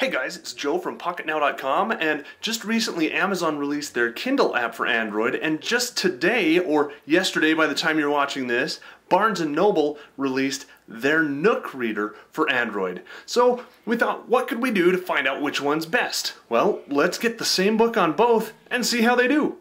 Hey guys, it's Joe from PocketNow.com and just recently Amazon released their Kindle app for Android and just today, or yesterday by the time you're watching this, Barnes & Noble released their Nook reader for Android. So we thought, what could we do to find out which one's best? Well, let's get the same book on both and see how they do.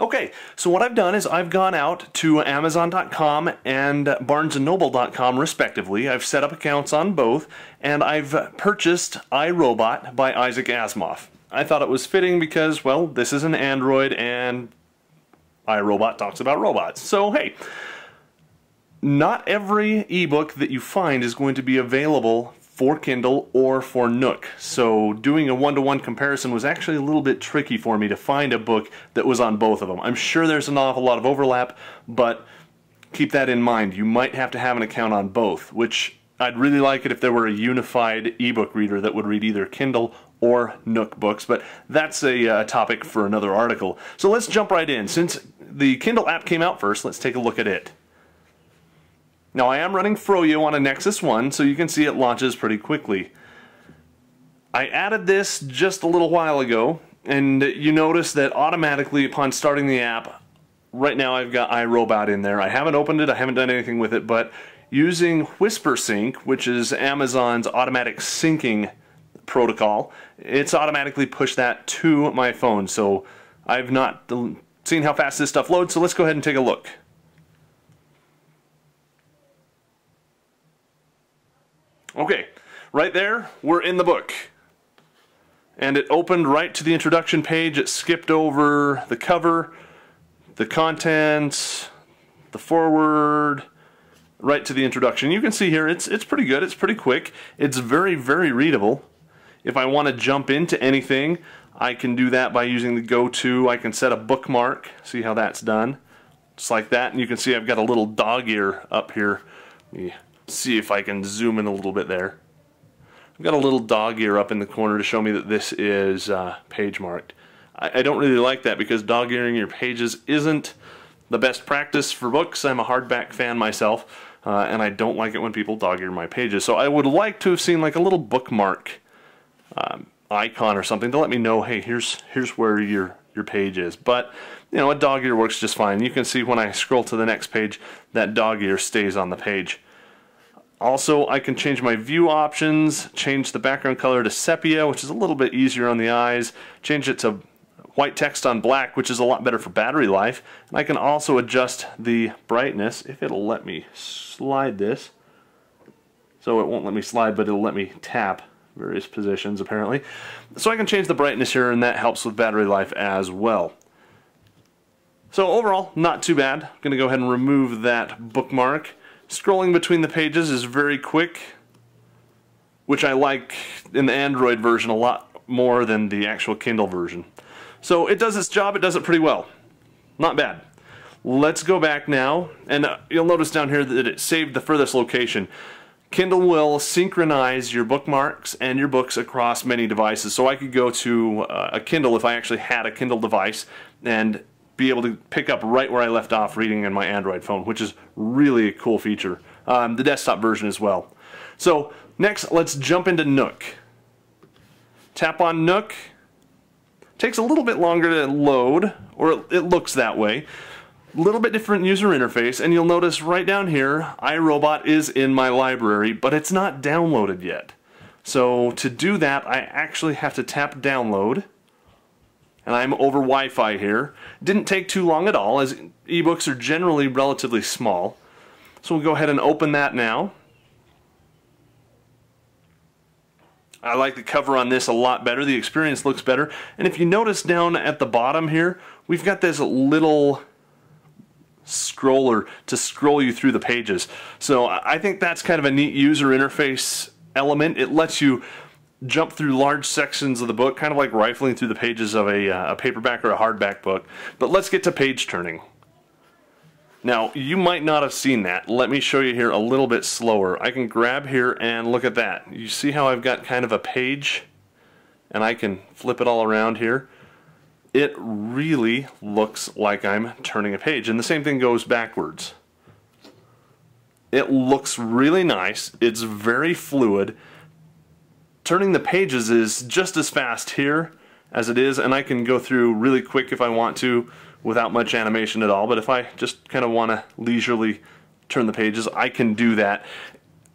Okay, so what I've done is I've gone out to Amazon.com and BarnesandNoble.com respectively. I've set up accounts on both, and I've purchased I, Robot by Isaac Asimov. I thought it was fitting because, well, this is an Android and I, Robot talks about robots. So, hey, not every ebook that you find is going to be available for Kindle or for Nook. So doing a one-to-one -one comparison was actually a little bit tricky for me to find a book that was on both of them. I'm sure there's an awful lot of overlap, but keep that in mind. You might have to have an account on both, which I'd really like it if there were a unified ebook reader that would read either Kindle or Nook books, but that's a uh, topic for another article. So let's jump right in. Since the Kindle app came out first, let's take a look at it. Now I am running Froyo on a Nexus 1, so you can see it launches pretty quickly. I added this just a little while ago, and you notice that automatically upon starting the app, right now I've got I, Robot in there. I haven't opened it, I haven't done anything with it, but using WhisperSync, which is Amazon's automatic syncing protocol, it's automatically pushed that to my phone. So I've not seen how fast this stuff loads, so let's go ahead and take a look. Okay, right there, we're in the book. And it opened right to the introduction page. It skipped over the cover, the contents, the forward, right to the introduction. You can see here it's it's pretty good. It's pretty quick. It's very very readable. If I want to jump into anything, I can do that by using the go to. I can set a bookmark. See how that's done? Just like that. And you can see I've got a little dog ear up here. See if I can zoom in a little bit there. I've got a little dog ear up in the corner to show me that this is uh, page marked. I, I, don't really like that because dog earing your pages isn't the best practice for books. I'm a hardback fan myself. Uh, and I don't like it when people dog ear my pages. So I would like to have seen like a little bookmark um, icon or something to let me know, hey, here's here's where your your page is. But you know, a dog ear works just fine. You can see when I scroll to the next page, that dog ear stays on the page. Also, I can change my view options, change the background color to sepia, which is a little bit easier on the eyes, change it to white text on black, which is a lot better for battery life. And I can also adjust the brightness, if it'll let me slide this. So it won't let me slide, but it'll let me tap various positions apparently. So I can change the brightness here and that helps with battery life as well. So overall, not too bad. I'm going to go ahead and remove that bookmark. Scrolling between the pages is very quick, which I like in the Android version a lot more than the actual Kindle version. So it does its job, it does it pretty well. Not bad. Let's go back now, and uh, you'll notice down here that it saved the furthest location. Kindle will synchronize your bookmarks and your books across many devices. So I could go to uh, a Kindle if I actually had a Kindle device and be able to pick up right where I left off reading in my Android phone, which is really a cool feature. Um, the desktop version as well. So next, let's jump into Nook. Tap on Nook. Takes a little bit longer to load, or it looks that way. A little bit different user interface, and you'll notice right down here, I, Robot is in my library, but it's not downloaded yet. So to do that, I actually have to tap download and I'm over Wi-Fi here. Didn't take too long at all as ebooks are generally relatively small. So we'll go ahead and open that now. I like the cover on this a lot better. The experience looks better. And if you notice down at the bottom here, we've got this little scroller to scroll you through the pages. So I think that's kind of a neat user interface element. It lets you jump through large sections of the book, kind of like rifling through the pages of a, uh, a paperback or a hardback book. But let's get to page turning. Now, you might not have seen that. Let me show you here a little bit slower. I can grab here and look at that. You see how I've got kind of a page and I can flip it all around here. it really looks like I'm turning a page. And the same thing goes backwards. It looks really nice. It's very fluid. Turning the pages is just as fast here as it is, and I can go through really quick if I want to without much animation at all, but if I just kind of want to leisurely turn the pages, I can do that.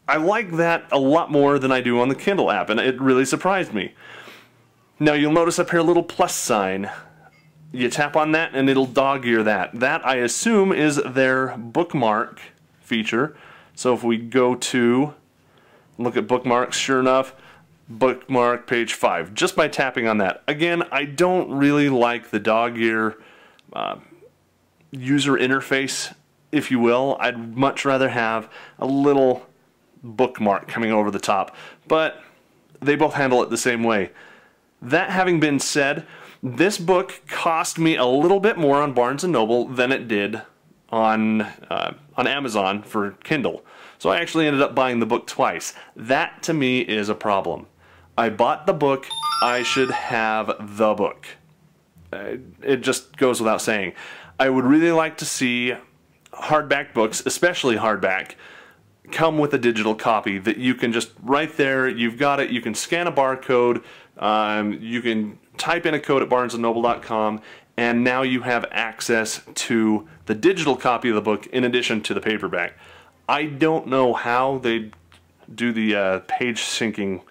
I like that a lot more than I do on the Kindle app, and it really surprised me. Now you'll notice up here a little plus sign. You tap on that and it'll dog ear that. That, I assume, is their bookmark feature. So if we go to look at bookmarks, sure enough, bookmark page 5, just by tapping on that. Again, I don't really like the dog ear uh, user interface, if you will. I'd much rather have a little bookmark coming over the top, but they both handle it the same way. That having been said, this book cost me a little bit more on Barnes & Noble than it did on, uh, on Amazon for Kindle. So I actually ended up buying the book twice. That to me is a problem. I bought the book, I should have the book. Uh, it just goes without saying. I would really like to see hardback books, especially hardback, come with a digital copy that you can just right there, you've got it, you can scan a barcode, um, you can type in a code at barnesandnoble.com and now you have access to the digital copy of the book in addition to the paperback. I don't know how they do the uh, page syncing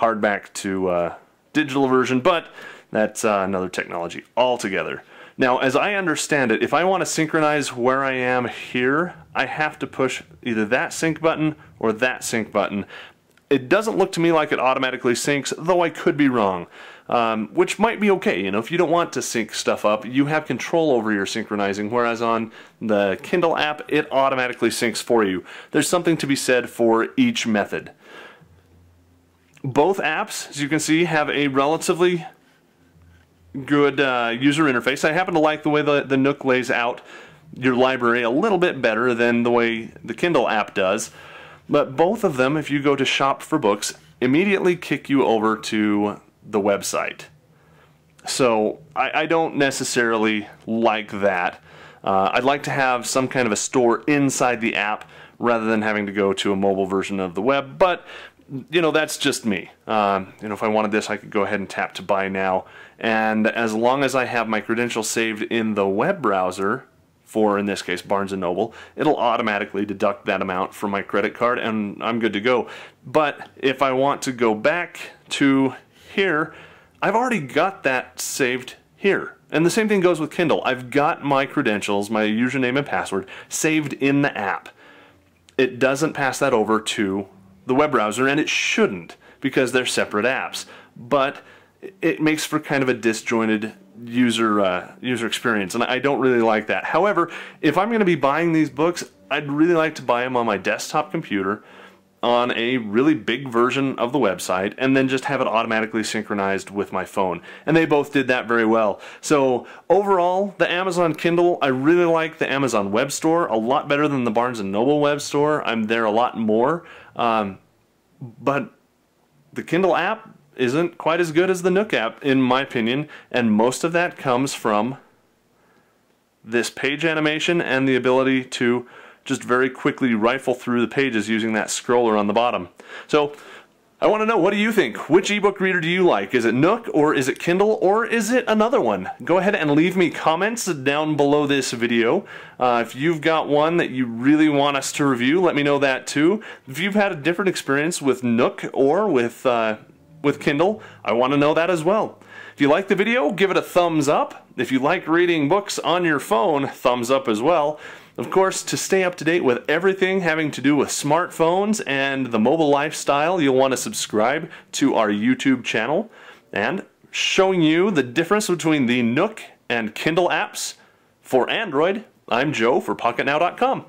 hardback to uh, digital version, but that's uh, another technology altogether. Now, as I understand it, if I want to synchronize where I am here, I have to push either that sync button or that sync button. It doesn't look to me like it automatically syncs, though I could be wrong. Um, which might be okay, you know, if you don't want to sync stuff up, you have control over your synchronizing, whereas on the Kindle app, it automatically syncs for you. There's something to be said for each method. Both apps, as you can see, have a relatively good uh, user interface. I happen to like the way the, the Nook lays out your library a little bit better than the way the Kindle app does. But both of them, if you go to shop for books, immediately kick you over to the website. So I, I don't necessarily like that. Uh, I'd like to have some kind of a store inside the app rather than having to go to a mobile version of the web, but you know, that's just me. Um, you know, if I wanted this, I could go ahead and tap to buy now. And as long as I have my credentials saved in the web browser, for, in this case, Barnes & Noble, it'll automatically deduct that amount from my credit card and I'm good to go. But if I want to go back to here, I've already got that saved here. And the same thing goes with Kindle. I've got my credentials, my username and password, saved in the app. It doesn't pass that over to the web browser, and it shouldn't because they're separate apps. But it makes for kind of a disjointed user uh, user experience, and I don't really like that. However, if I'm going to be buying these books, I'd really like to buy them on my desktop computer on a really big version of the website and then just have it automatically synchronized with my phone. And they both did that very well. So overall, the Amazon Kindle, I really like the Amazon web store a lot better than the Barnes & Noble web store. I'm there a lot more. Um, but the Kindle app isn't quite as good as the Nook app, in my opinion, and most of that comes from this page animation and the ability to just very quickly rifle through the pages using that scroller on the bottom. So I want to know, what do you think? Which ebook reader do you like? Is it Nook or is it Kindle or is it another one? Go ahead and leave me comments down below this video. Uh, if you've got one that you really want us to review, let me know that too. If you've had a different experience with Nook or with uh, with Kindle, I want to know that as well. If you like the video, give it a thumbs up. If you like reading books on your phone, thumbs up as well. Of course, to stay up to date with everything having to do with smartphones and the mobile lifestyle, you'll want to subscribe to our YouTube channel. And showing you the difference between the Nook and Kindle apps for Android, I'm Joe for PocketNow.com.